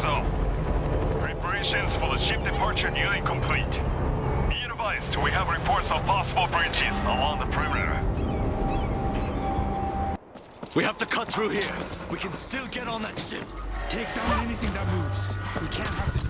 Preparations for the ship departure nearly complete. Be advised, we have reports of possible breaches along the perimeter. We have to cut through here. We can still get on that ship. Take down anything that moves. We can't have the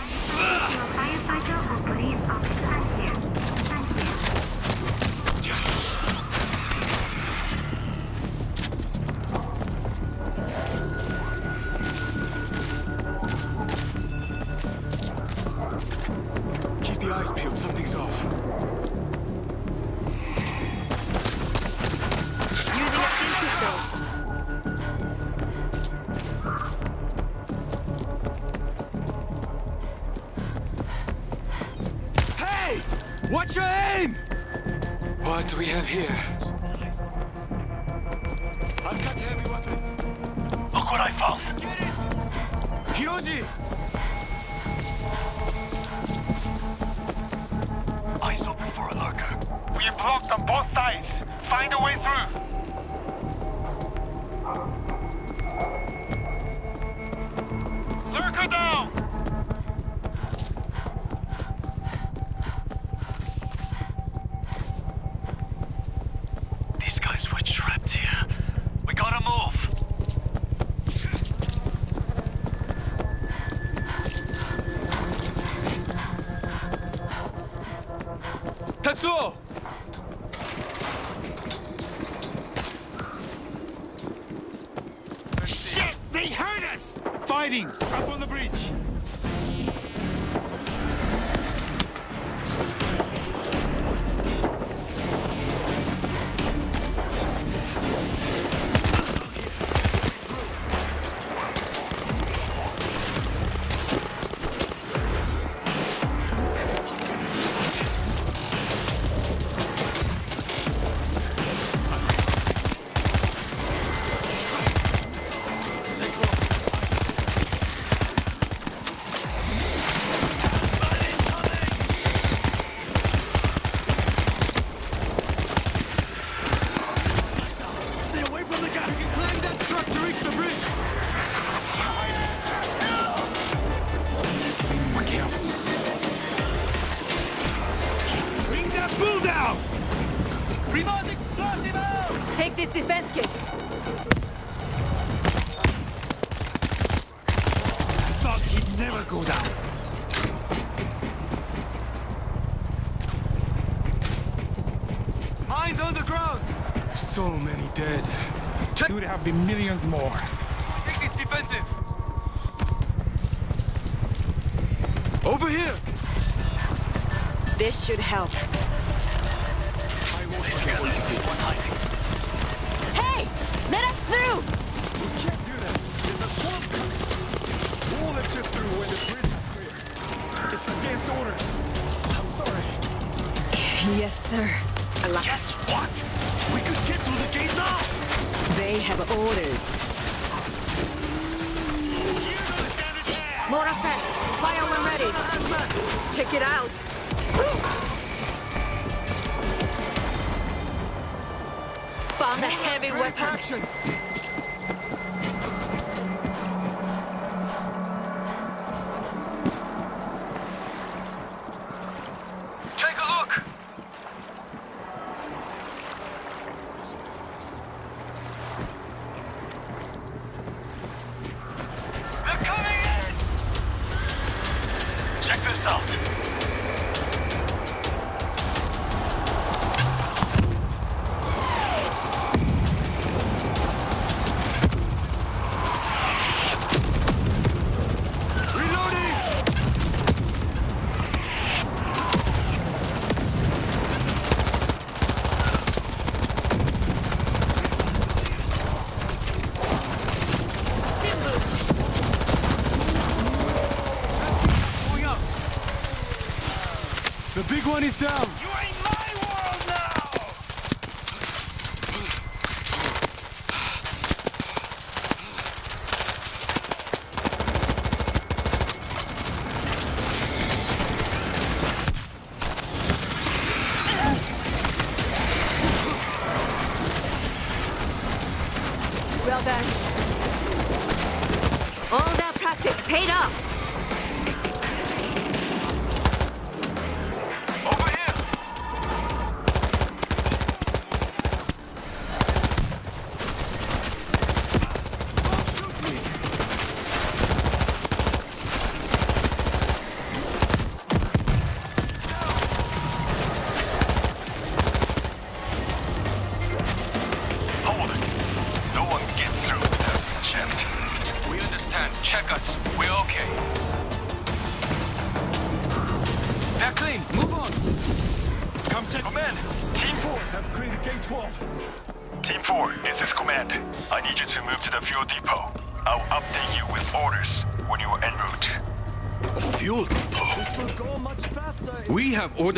Find a way Remote explosive! Take this defense kit. Thought he'd never go down. Mines on the ground! So many dead. There would have been millions more. Take these defenses! Over here! This should help. Let us through! We can't do that. There's a swarm coming. We'll let you through when the bridge is clear. It's against orders. I'm sorry. Yes, sir. Guess what? We could get through the gate now! They have orders. Mora set. Fire when ready. Check it out. Found a heavy weapon. action!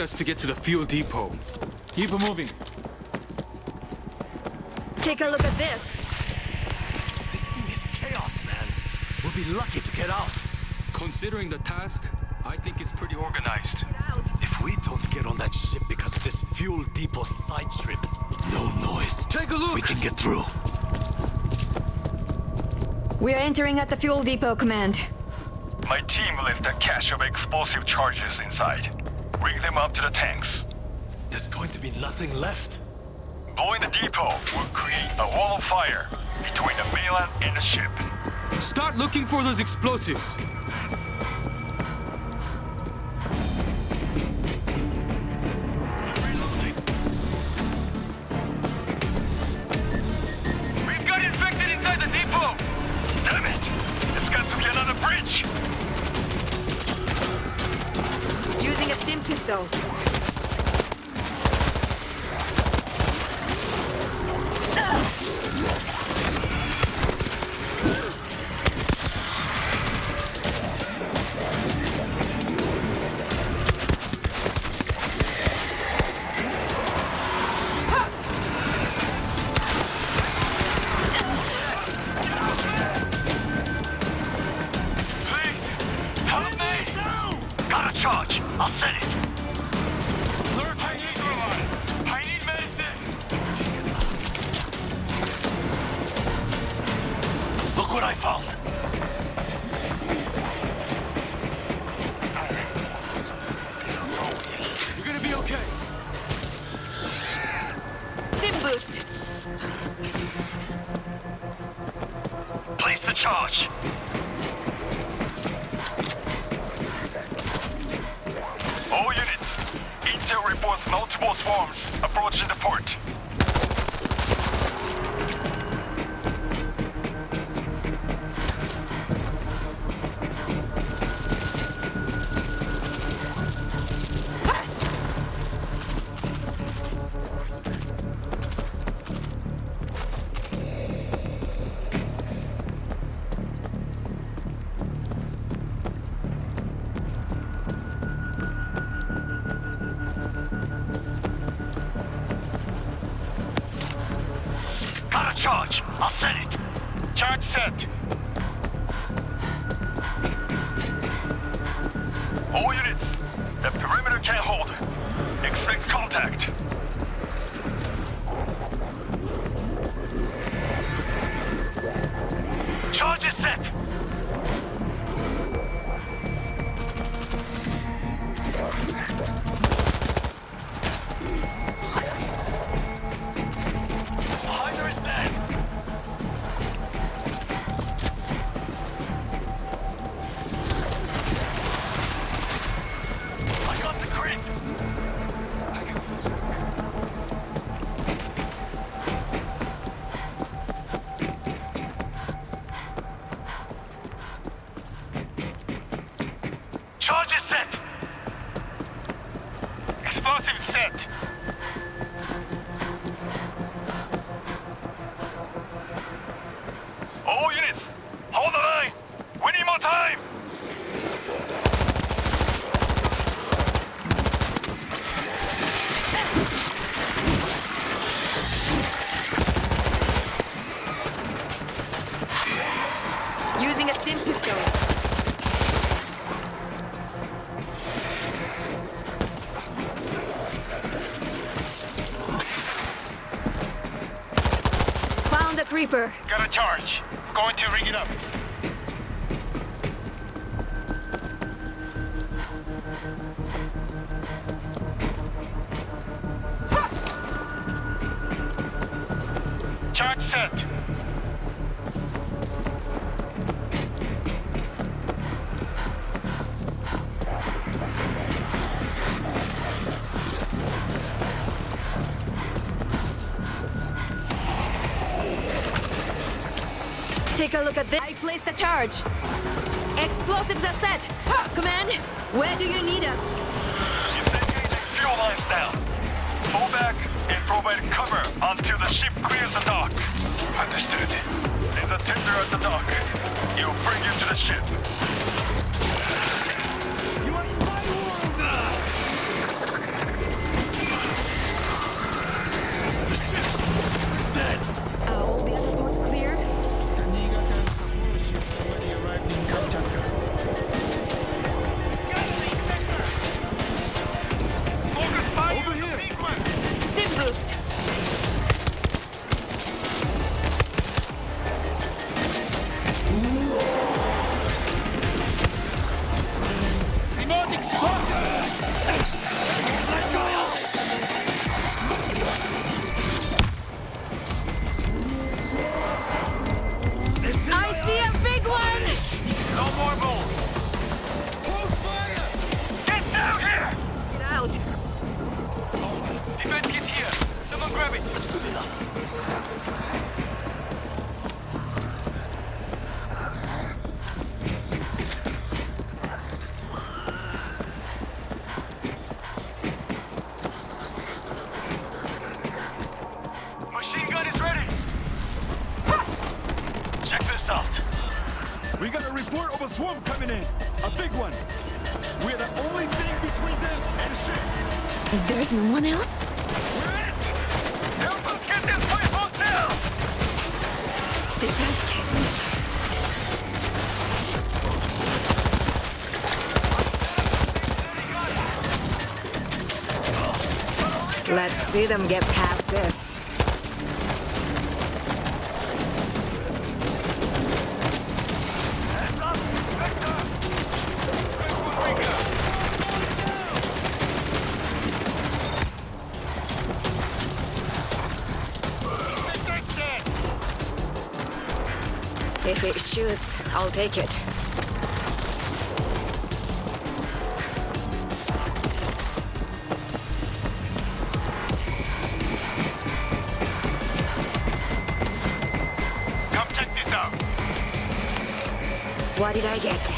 We have orders to get to the fuel depot. Keep moving. Take a look at this. This thing is chaos, man. We'll be lucky to get out. Considering the task, I think it's pretty organized. If we don't get on that ship because of this fuel depot side trip, no noise. Take a look! We can get through. We are entering at the fuel depot, Command. My team left a cache of explosive charges inside. Bring them up to the tanks. There's going to be nothing left. Blowing the depot will create a wall of fire between the mainland and the ship. Start looking for those explosives. A the charge! I'll send it! Charge set! All units! The perimeter can't hold. Expect contact. Death Reaper. Got a charge. Going to ring it up. Charge set. look at this. I placed a charge. Explosives are set. Command, where do you need us? Incendiating fuel lines down. Fall back and provide cover until the ship clears the dock. Understood. There's a tender at the dock. You'll bring him to the ship. Let's see them get past this. If it shoots, I'll take it. Drag it.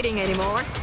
Hiding anymore.